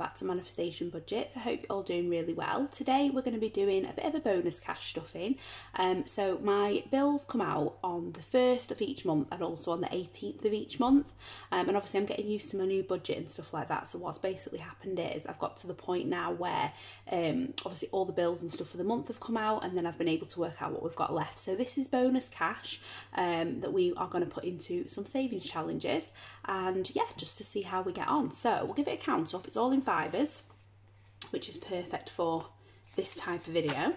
back to Manifestation Budgets. I hope you're all doing really well. Today we're going to be doing a bit of a bonus cash stuffing. Um, so my bills come out on the 1st of each month and also on the 18th of each month. Um, and obviously I'm getting used to my new budget and stuff like that. So what's basically happened is I've got to the point now where um, obviously all the bills and stuff for the month have come out and then I've been able to work out what we've got left. So this is bonus cash um, that we are going to put into some savings challenges and yeah, just to see how we get on. So we'll give it a count up. It's all in fivers, which is perfect for this type of video.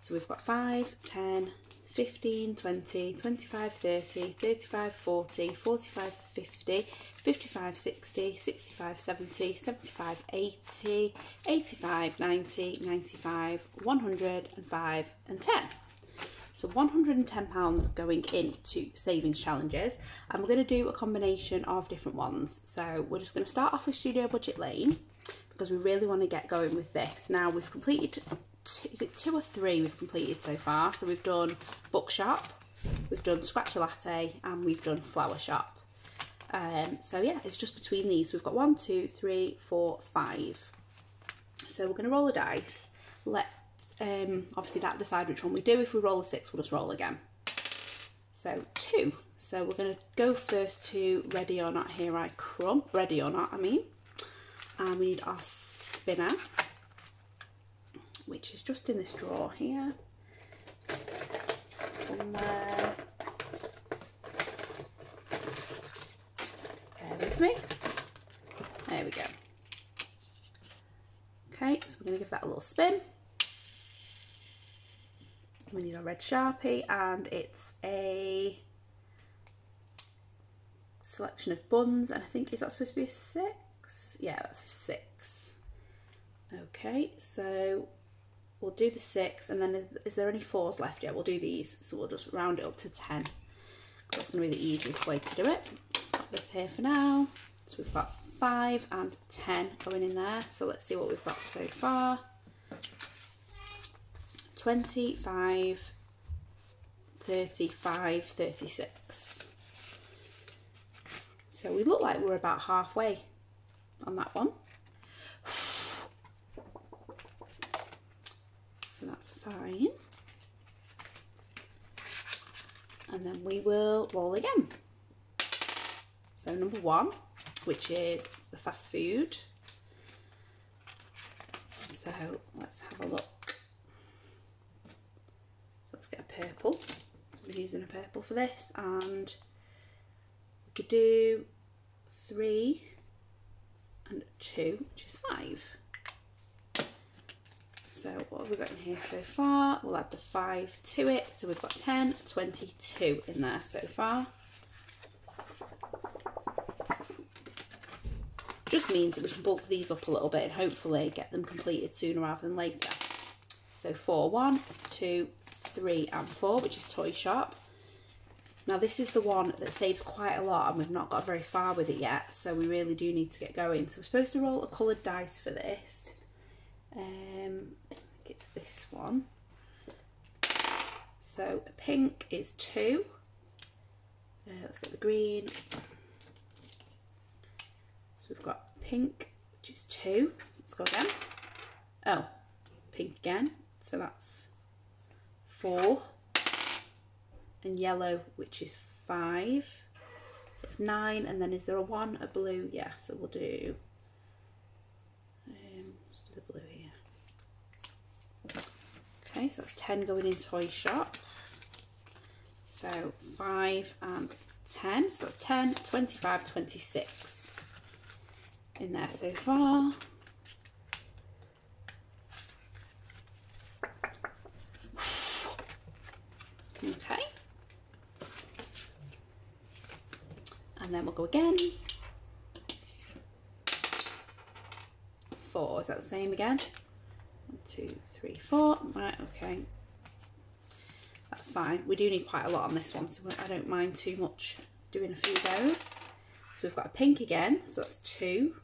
So we've got 5, 10, 15, 20, 25, 30, 35, 40, 45, 50, 55, 60, 65, 70, 75, 80, 85, 90, 95, 105 and 10. So £110 going into savings challenges and we're going to do a combination of different ones. So we're just going to start off with Studio Budget Lane because we really want to get going with this. Now we've completed, is it two or three we've completed so far? So we've done Bookshop, we've done Scratch a Latte and we've done Flower Shop. Um, so yeah, it's just between these. We've got one, two, three, four, five. So we're going to roll a dice. Let um, obviously that decide which one we do. If we roll a six, we'll just roll again. So two. So we're going to go first to Ready or Not Here I Crumb. Ready or Not, I mean. And we need our spinner, which is just in this drawer here. Somewhere. Bear with me. There we go. Okay, so we're going to give that a little spin we need our red sharpie and it's a selection of buns and I think is that supposed to be a six yeah that's a six. Okay so we'll do the six and then is, there any fours left? Yeah we'll do these. So we'll just round it up to 10 that's to be the easiest way to do it. Got this here for now. So we've got five and 10 going in there. So let's see what we've got so far. 25, 35, 36. So we look like we're about halfway on that one. So that's fine. And then we will roll again. So number one, which is the fast food. So let's have a look So let's get a purple. So we're using a purple for this and we could do three and two, which is five. So what have we got in here so far? We'll add the five to it. So we've got 10, 22 in there so far. Just means that we can bulk these up a little bit and hopefully get them completed sooner rather than later. So four, one, two, three and four, which is Toy Shop. Now this is the one that saves quite a lot and we've not got very far with it yet, so we really do need to get going. So we're supposed to roll a coloured dice for this. Um, I think it's this one. So pink is two. Uh, let's get the green. So we've got pink, which is two. Let's go again. Oh, pink again. So that's four and yellow which is five. So it's nine and then is there a one a blue? Yeah so we'll do um, do the blue here. Okay so that's 10 going in toy shop. So 5 and 10 so that's 10 25 26 in there so far Okay. And then we'll go again. Four, is that the same again? One, two, three, four. Right, okay. That's fine. We do need quite a lot on this one, so I don't mind too much doing a few of those. So we've got a pink again, so that's two.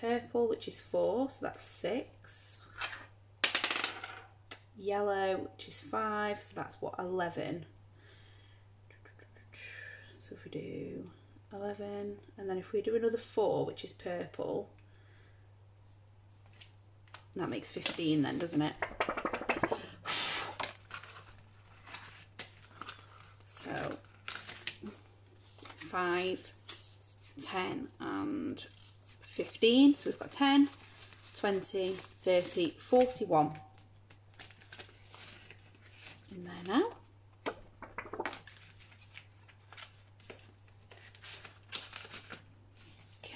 Purple, which is four, so that's six yellow, which is five, so that's what, 11. So if we do 11, and then if we do another 4, which is purple, that makes 15 then, doesn't it? So, 5, 10 and 15. So we've got 10, 20, 30, 41 in there now.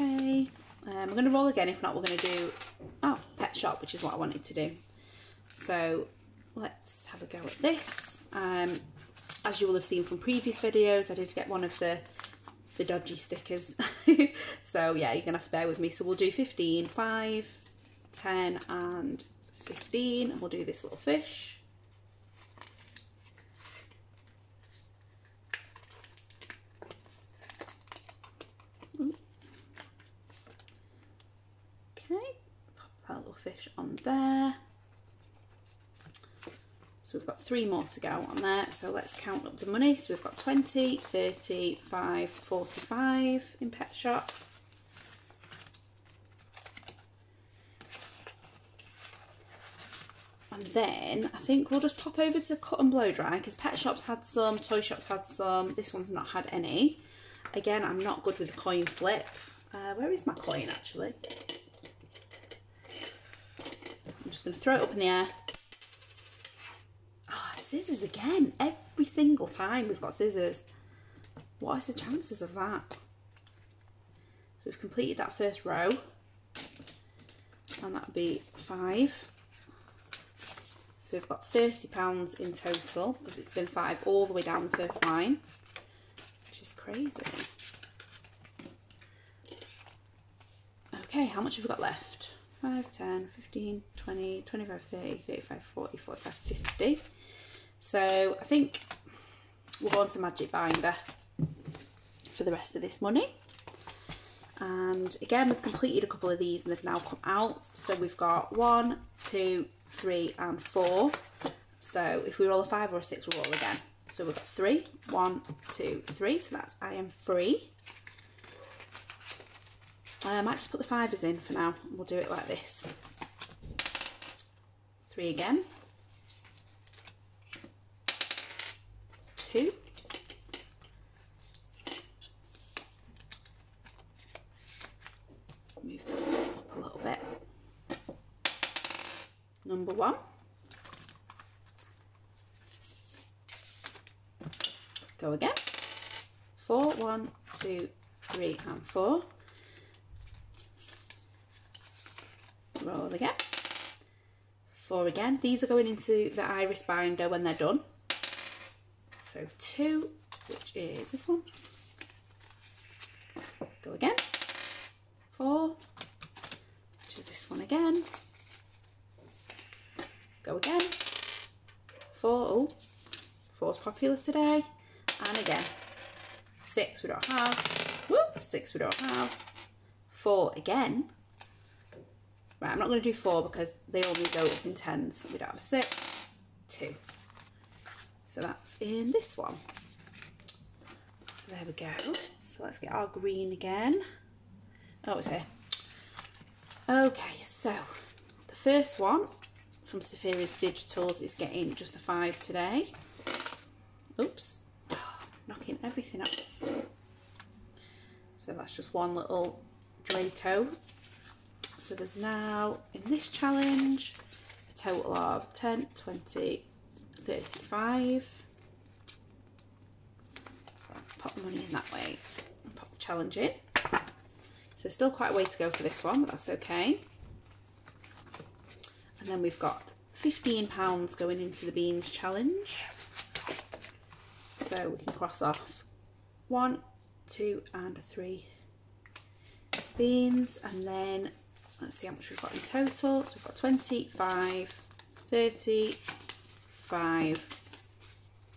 Okay, um, I'm going to roll again. If not, we're going to do, oh, pet shop, which is what I wanted to do. So let's have a go at this. Um, as you will have seen from previous videos, I did get one of the the dodgy stickers. so yeah, you're gonna have to bear with me. So we'll do 15, 5, 10 and 15 and we'll do this little fish. Okay, pop that little fish on there. So we've got three more to go on there. So let's count up the money. So we've got 20, 30, 5, 45 in Pet Shop. And then I think we'll just pop over to Cut and Blow Dry because Pet Shop's had some, Toy Shop's had some. This one's not had any. Again, I'm not good with coin flip. Uh, where is my coin actually? Just going to throw it up in the air Ah, scissors again. Every single time we've got scissors. What is the chances of that? So we've completed that first row. And that would be five. So we've got £30 in total because it's been five all the way down the first line, which is crazy. Okay, how much have we got left? 5, 10, 15, 20, 25, 30, 35, 40, 45, 50. So I think we'll go on to Magic Binder for the rest of this money. And again, we've completed a couple of these and they've now come out. So we've got one, two, three and four. So if we roll a five or a six, we'll roll again. So we've got three, one, two, three. So that's I am free. Uh, I might just put the fivers in for now. We'll do it like this. Three again. two. Move that up a little bit. Number one. Go again. Four, one, two, three, and four. Roll again. Four again. These are going into the iris binder when they're done. So two, which is this one. Go again. Four, which is this one again. Go again. Four, oh, four's popular today. And again. Six we don't have. Whoop, six we don't have. Four again. Right, I'm not going to do four because they only go up in tens. We don't have a six. Two. So that's in this one. So there we go. So let's get our green again. Oh, it's here. Okay, so the first one from Saphira's Digitals is getting just a five today. Oops, knocking everything up. So that's just one little Draco. So there's now, in this challenge, a total of 10, 20, 35. So pop the money in that way and pop the challenge in. So still quite a way to go for this one, but that's okay. And then we've got £15 going into the beans challenge. So we can cross off one, two and three beans and then let's see how much we've got in total. So we've got 25, 30, 5,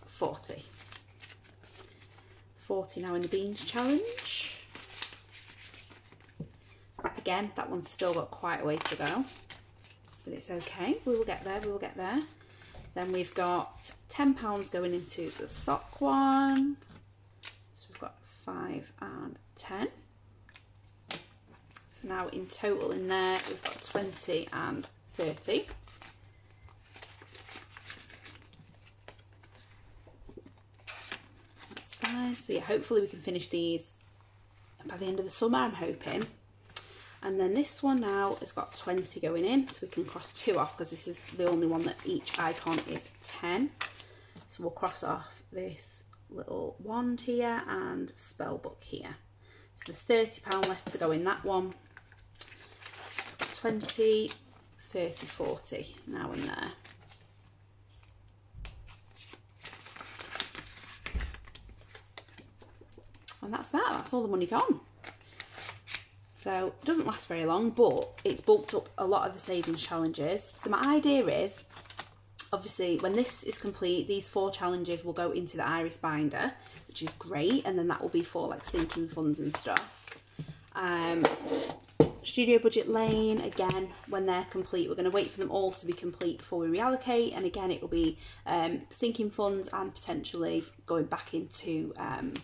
40. 40 now in the beans challenge. Again, that one's still got quite a way to go, but it's okay. We will get there, we will get there. Then we've got £10 going into the sock one. So we've got 5 and 10. So now in total in there, we've got 20 and 30. That's fine. So yeah, hopefully we can finish these by the end of the summer, I'm hoping. And then this one now has got 20 going in, so we can cross two off because this is the only one that each icon is 10. So we'll cross off this little wand here and spell book here. So there's £30 left to go in that one. 20, 30, 40 now and there. And that's that, that's all the money gone. So it doesn't last very long, but it's bulked up a lot of the savings challenges. So my idea is, obviously, when this is complete, these four challenges will go into the iris binder, which is great, and then that will be for like sinking funds and stuff. Um, Studio Budget Lane, again, when they're complete, we're going to wait for them all to be complete before we reallocate. And again, it will be um, sinking funds and potentially going back into um,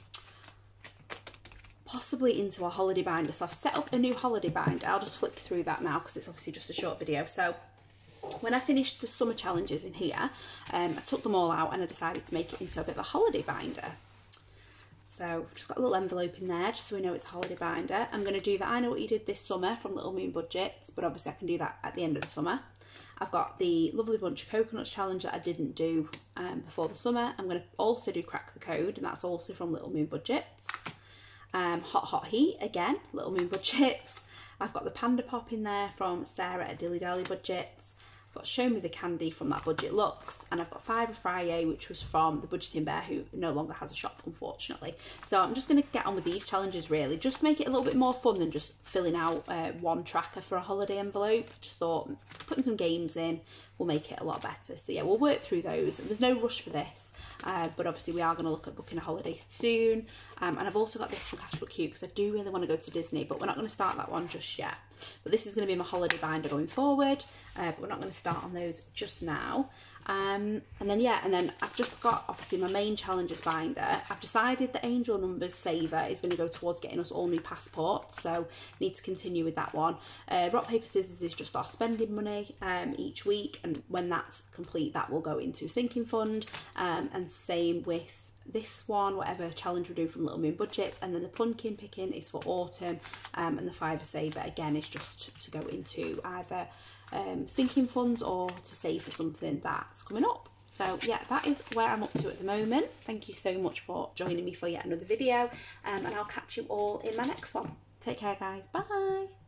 possibly into a holiday binder. So I've set up a new holiday binder. I'll just flick through that now because it's obviously just a short video. So when I finished the summer challenges in here, um, I took them all out and I decided to make it into a bit of a holiday binder. So I've just got a little envelope in there just so we know it's a holiday binder. I'm going to do that I Know What You Did This Summer from Little Moon Budgets, but obviously I can do that at the end of the summer. I've got the Lovely Bunch of Coconuts challenge that I didn't do um, before the summer. I'm going to also do Crack the Code, and that's also from Little Moon Budgets. Um, Hot Hot Heat, again, Little Moon Budgets. I've got the Panda Pop in there from Sarah at Dilly Dally Budgets. Got Show Me the Candy from that Budget Looks. And I've got Five of Friday, which was from the Budgeting Bear, who no longer has a shop, unfortunately. So I'm just going to get on with these challenges, really. Just make it a little bit more fun than just filling out uh, one tracker for a holiday envelope. Just thought putting some games in will make it a lot better. So yeah, we'll work through those. There's no rush for this. Uh, but obviously we are going to look at booking a holiday soon. Um, and I've also got this from Cashbook Q because I do really want to go to Disney, but we're not going to start that one just yet. But this is going to be my holiday binder going forward, uh, but we're not going to start on those just now. Um, and then yeah, and then I've just got obviously my main challenges binder. I've decided that Angel Numbers Saver is going to go towards getting us all new passports, so need to continue with that one. Uh, Rock Paper Scissors is just our spending money um, each week, and when that's complete, that will go into a sinking fund. Um, and same with this one, whatever challenge we do from Little Moon Budgets, and then the pumpkin picking is for autumn, um, and the fiver saver again is just to go into either um, sinking funds or to save for something that's coming up. So yeah, that is where I'm up to at the moment. Thank you so much for joining me for yet another video um, and I'll catch you all in my next one. Take care guys, bye!